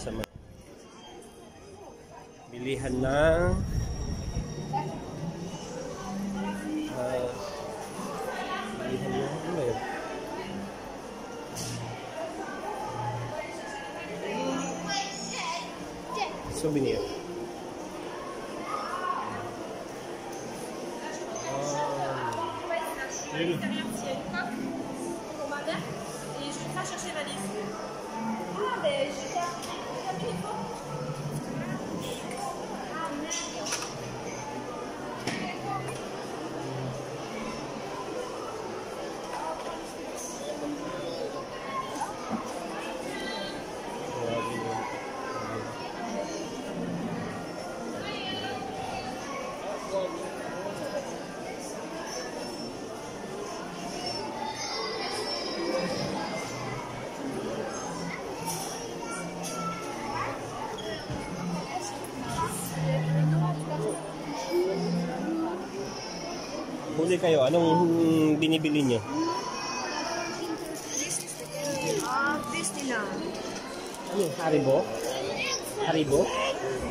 sama pilihan ng uh, pilihan ng ano yun souvenir Je vais chercher liste. 啊，对，是的，是的，没错。Huli kayo, anong binibili niyo? Ah, Christina. Ano, Haribo? Haribo?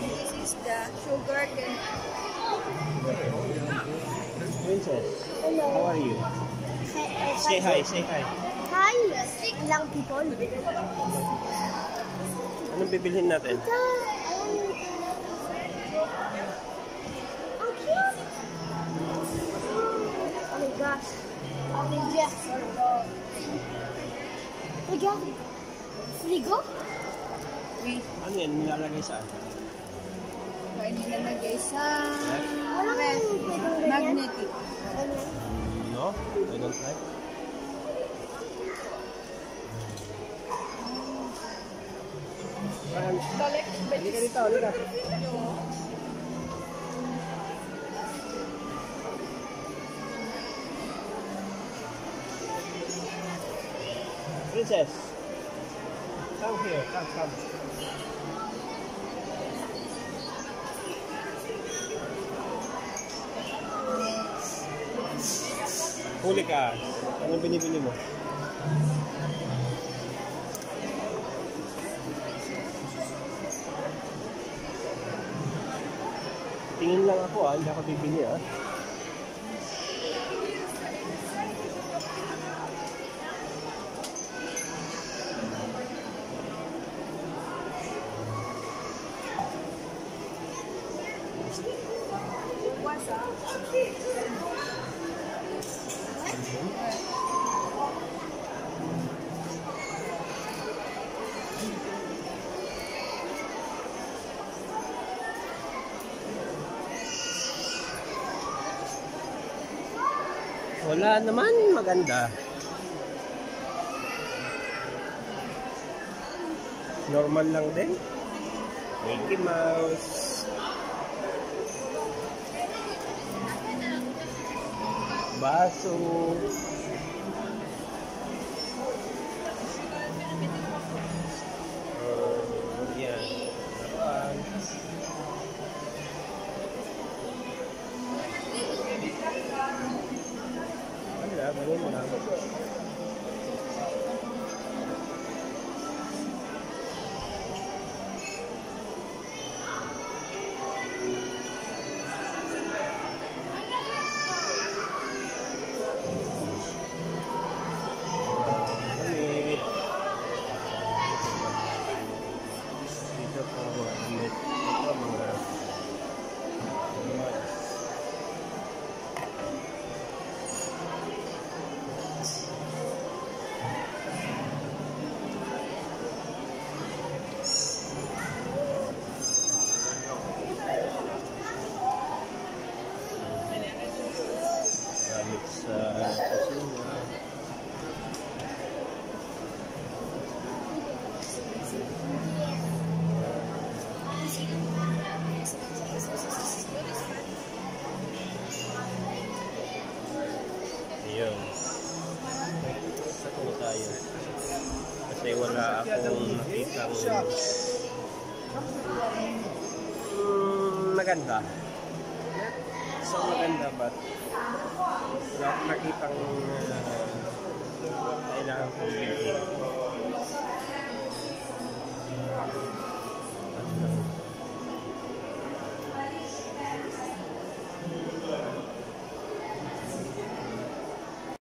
This is the sugar cane. Princess, how are you? Say hi, say hi. Hi, lang people. Anong bibilhin natin? Ang Frigo? Frigo? Ano yan, nilalagay saan? Kaya nilalagay sa Walang pwedeng ganyan. magnetic. No, I don't like. Balik, Halika dito, halika. Princess, come here, come, come. Huli ka. Anong binibili mo? Tingin lang ako ah, hindi ako bibili ah. Wala naman maganda. Normal lang din. Mickey Mouse. Baso. Uh, tayo. Kasi wala akong nakitang mm, maganda. So maganda ba? Wala akong nakitang uh, kailangan kong bilhin.